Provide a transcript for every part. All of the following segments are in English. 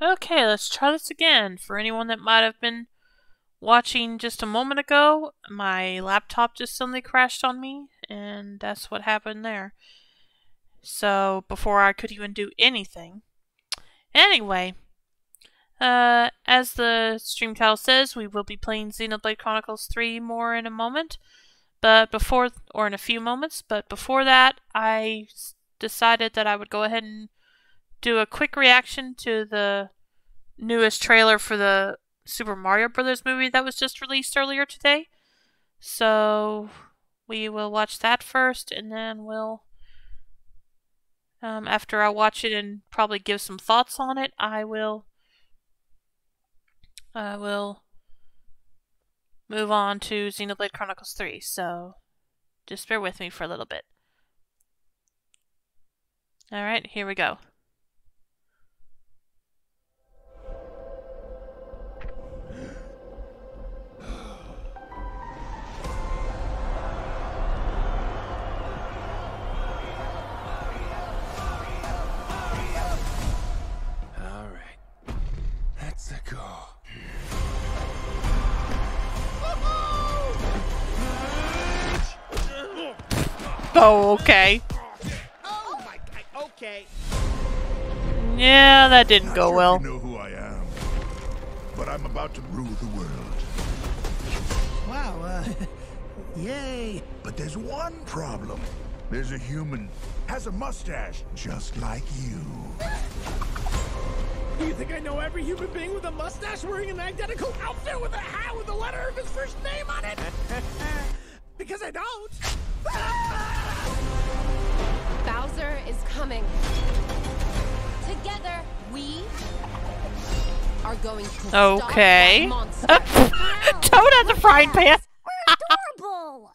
Okay, let's try this again. For anyone that might have been watching just a moment ago, my laptop just suddenly crashed on me, and that's what happened there. So, before I could even do anything. Anyway, uh, as the stream title says, we will be playing Xenoblade Chronicles 3 more in a moment. But before, or in a few moments, but before that, I decided that I would go ahead and do a quick reaction to the newest trailer for the Super Mario Brothers movie that was just released earlier today. So we will watch that first, and then we'll, um, after I watch it and probably give some thoughts on it, I will, I will move on to Xenoblade Chronicles 3. So just bear with me for a little bit. Alright, here we go. Oh, okay. Oh my god, okay. Yeah, that didn't Not go sure well. You know who I am, but I'm about to rule the world. Wow, uh, yay. But there's one problem. There's a human, has a mustache, just like you. Do you think I know every human being with a mustache wearing an identical outfit with a hat with the letter of his first name on it? because I don't. Bowser is coming. Together, we are going to Okay. stop that monster. Toad has a frying pan. Adorable.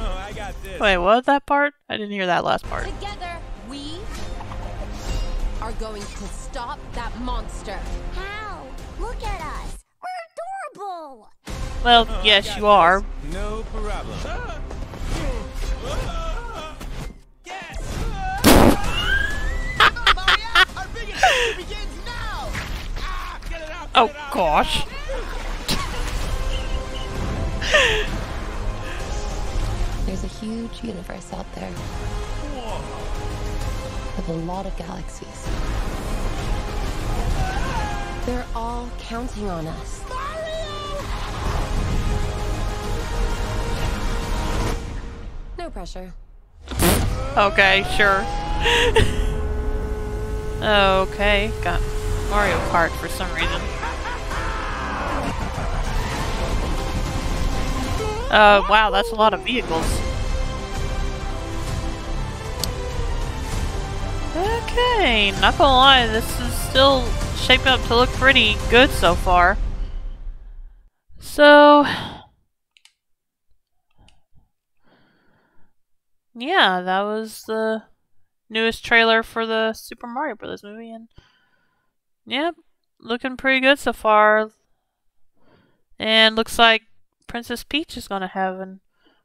I got this. Wait, what was that part? I didn't hear that last part. Together, we are going to stop that monster. How? Look at us. We're adorable. Well, yes, you are. No problem. Oh gosh. There's a huge universe out there with a lot of galaxies. They're all counting on us. No pressure. Okay, sure. okay, got Mario Kart for some reason. Uh, wow, that's a lot of vehicles. Okay, not gonna lie, this is still shaping up to look pretty good so far. So, yeah, that was the newest trailer for the Super Mario Brothers movie, and yeah, looking pretty good so far. And looks like Princess Peach is gonna have a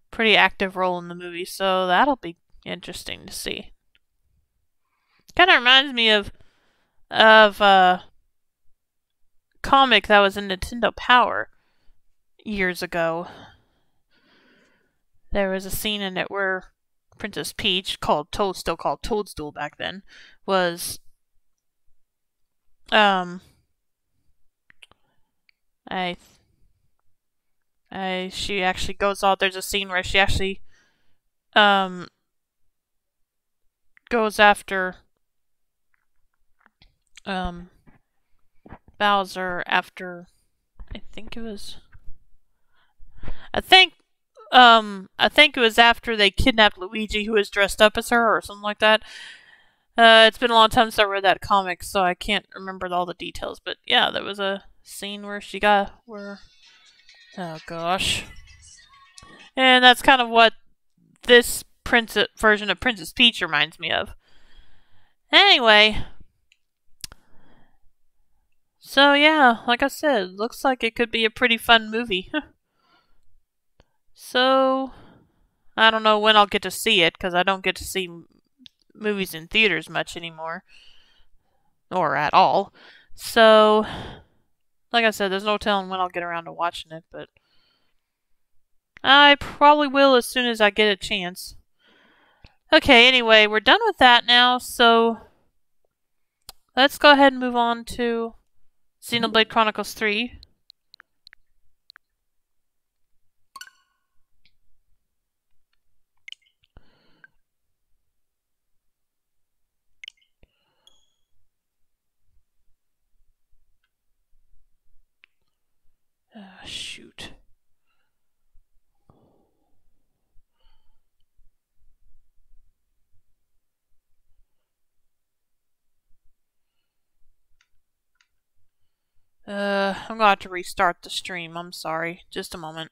pretty active role in the movie, so that'll be interesting to see. Kind of reminds me of of a comic that was in Nintendo Power years ago. There was a scene in it where Princess Peach, called Toad, still called Toadstool back then, was um I I she actually goes out there's a scene where she actually um goes after um Bowser after I think it was I think um I think it was after they kidnapped Luigi who was dressed up as her or something like that. Uh it's been a long time since I read that comic so I can't remember all the details, but yeah, there was a scene where she got where oh gosh. And that's kind of what this princess version of Princess Peach reminds me of. Anyway, so yeah, like I said, looks like it could be a pretty fun movie. so I don't know when I'll get to see it because I don't get to see movies in theaters much anymore, or at all. So, like I said, there's no telling when I'll get around to watching it, but I probably will as soon as I get a chance. Okay, anyway, we're done with that now, so let's go ahead and move on to Xenoblade Chronicles 3. Uh, I'm gonna have to restart the stream. I'm sorry. Just a moment.